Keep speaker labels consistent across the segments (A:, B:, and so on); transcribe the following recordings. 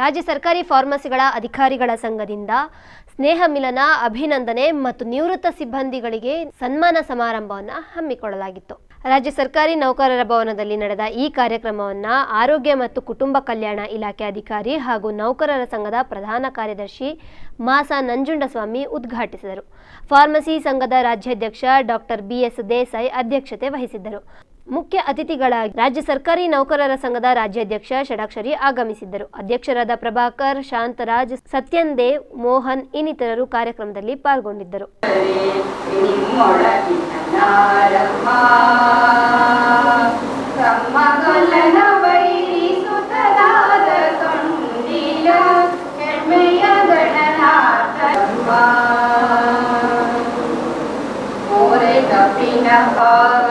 A: ರಾಜ್ಯ ಸರ್ಕಾರಿ ಫಾರ್ಮಸಿಗಳ ಅಧಿಕಾರಿಗಳ ಸಂಘದಿಂದ ಸ್ನೇಹ ಮಿಲನ, ಅಭಿನಂದನೆ ಮತ್ತು ನಿವೃತ್ತ ಸಿಬ್ಬಂದಿಗಳಿಗೆ ಸನ್ಮಾನ ಸಮಾರಂಭವನ್ನು ಹಮ್ಮಿಕೊಳ್ಳಲಾಗಿತ್ತು. ರಾಜ್ಯ ಸರ್ಕಾರಿ ನೌಕರರ ಭವನದಲ್ಲಿ ನಡೆದ ಈ ಕಾರ್ಯಕ್ರಮವನ್ನು ಆರೋಗ್ಯ ಮತ್ತು ಕುಟುಂಬ ಕಲ್ಯಾಣ ಇಲಾಖೆ ಅಧಿಕಾರಿ ಹಾಗೂ ನೌಕರರ ಸಂಘದ ಪ್ರಧಾನ ಕಾರ್ಯದರ್ಶಿ ಮಾಸ ನಂಜುಂಡಸ್ವಾಮಿ ಉದ್ಘಾಟಿಸಿದರು. ಫಾರ್ಮಸಿ ಸಂಘದ ರಾಜ್ಯಾಧ್ಯಕ್ಷ ಡಾಕ್ಟರ್ ಬಿಎಸ್ ದೇಸಾಯಿ ಅಧ್ಯಕ್ಷತೆ ವಹಿಸಿದ್ದರು. ಮುಖ್ಯ ಅತಿಥಿಗಳಾಗಿ ರಾಜ್ಯ ಸರ್ಕಾರಿ ನೌಕರರ ಸಂಘದ ರಾಜ್ಯಾಧ್ಯಕ್ಷ ಷಡಾಕ್ಷರಿ ಆಗಮಿಸಿದ್ದರು. ಅಧ್ಯಕ್ಷರಾದ ಪ್ರಭಾಕರ್, ಶಾಂತರಾಜ್, ಸತ್ಯನ್ ದೇವ್, ಮೋಹನ್ ಇನ್ನಿತರರು ಕಾರ್ಯಕ್ರಮದಲ್ಲಿ ಪಾಲ್ಗೊಂಡಿದ್ದರು.
B: ಪಾಲ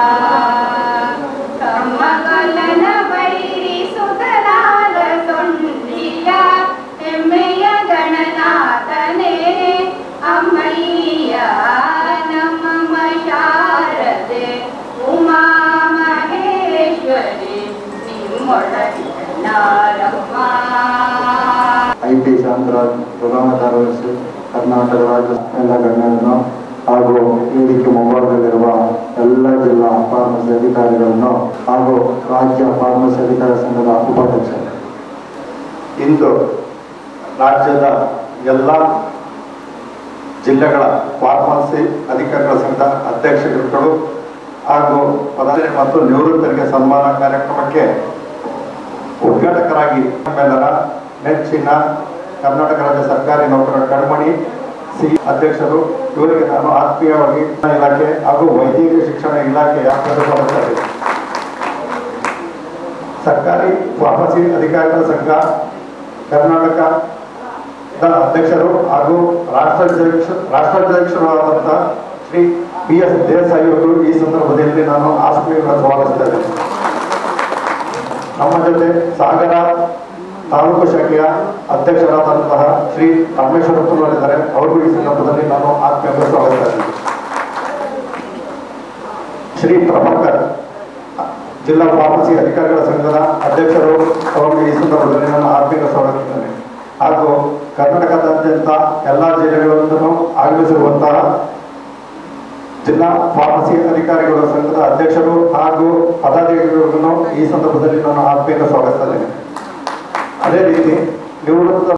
C: ಐ ಟಿ ಪ್ರಧಾನ ಕಾರ್ಯದರ್ಶಿ ಕರ್ನಾಟಕ ರಾಜ್ಯ, ಎಲ್ಲ ಗಣ್ಯರನ್ನು ಹಾಗೂ ವೇದಿಕೆ ಮುಂಭಾಗದಲ್ಲಿರುವ ಎಲ್ಲ ಜಿಲ್ಲಾ ಫಾರ್ಮಸಿ ಅಧಿಕಾರಿಗಳನ್ನು ಹಾಗೂ ರಾಜ್ಯ ಫಾರ್ಮಸಿ ಅಧಿಕಾರಿ ಸಂಘದ ಉಪಾಧ್ಯಕ್ಷರು ಇಂದು ರಾಜ್ಯದ ಎಲ್ಲ ಜಿಲ್ಲೆಗಳ ಫಾರ್ಮಸಿ ಅಧಿಕಾರಿಗಳ ಸಂಘದ ಅಧ್ಯಕ್ಷರುಗಳು ಹಾಗೂ ಪದಾಧಿಕಾರಿ ಮತ್ತು ನಿವೃತ್ತರಿಗೆ ಸನ್ಮಾನ ಕಾರ್ಯಕ್ರಮಕ್ಕೆ ಉದ್ಘಾಟಕರಾಗಿ ನಮ್ಮೆಲ್ಲರ ನೆಚ್ಚಿನ ಕರ್ನಾಟಕ ರಾಜ್ಯ ಸರ್ಕಾರಿ ನೌಕರರ ಕಣ್ಮಣಿ ಸಿ ಅಧ್ಯಕ್ಷರು, ಇವರಿಗೆ ನಾನು ಆತ್ಮೀಯವಾಗಿ ಇಲಾಖೆ ಹಾಗೂ ವೈದ್ಯಕೀಯ ಶಿಕ್ಷಣ ಇಲಾಖೆಯ ಸರ್ಕಾರಿ ಫಾರ್ಮಸಿ ಅಧಿಕಾರಿಗಳ ಸಂಘ, ಕರ್ನಾಟಕದ ಅಧ್ಯಕ್ಷರು ಹಾಗೂ ರಾಷ್ಟ್ರಾಧ್ಯಕ್ಷ ರಾಷ್ಟ್ರಾಧ್ಯಕ್ಷರಾದಂಥ ಶ್ರೀ ಬಿಎಸ್ ದೇಸಾಯಿ ಅವರು ಈ ಸಂದರ್ಭದಲ್ಲಿ ನಾನು ಆತ್ಮೀಯವಾಗಿ ಸ್ವಾಗತಿಸ್ತೇನೆ. ನಮ್ಮ ಜೊತೆ ಸಾಗರ ತಾಲೂಕು ಶಾಖೆಯ ಅಧ್ಯಕ್ಷರಾದಂತಹ ಶ್ರೀ ರಾಮೇಶ್ವರ ಇದ್ದಾರೆ ಅವ್ರಿಗೂ ಈ ಸಂದರ್ಭದಲ್ಲಿ ನಾನು ಆತ್ಮೀಯ ಸ್ವಾಗತ ಶ್ರೀ ಪ್ರಭಾಕರ್, ಜಿಲ್ಲಾ ಫಾರ್ಮಸಿ ಅಧಿಕಾರಿಗಳ ಸಂಘದ ಅಧ್ಯಕ್ಷರು ಅವರು ಈ ಸಂದರ್ಭದಲ್ಲಿ ನಾನು ಆತ್ಮೀಯ ಸ್ವಾಗತಿಸುತ್ತೇನೆ ಹಾಗೂ ಕರ್ನಾಟಕದಾದ್ಯಂತ ಎಲ್ಲ ಜಿಲ್ಲೆಗಳಿಂದಲೂ ಆಗಮಿಸಿರುವಂತಹ ಜಿಲ್ಲಾ ಫಾರ್ಮಸಿ ಅಧಿಕಾರಿಗಳ ಸಂಘದ ಅಧ್ಯಕ್ಷರು ಹಾಗೂ ಪದಾಧಿಕಾರಿಗಳನ್ನು ಈ ಸಂದರ್ಭದಲ್ಲಿ ನಾನು ಆತ್ಮೀಯ ಸ್ವಾಗತಿಸುತ್ತೇನೆ ಅದೇ ರೀತಿ ನಿವೃತ್ತ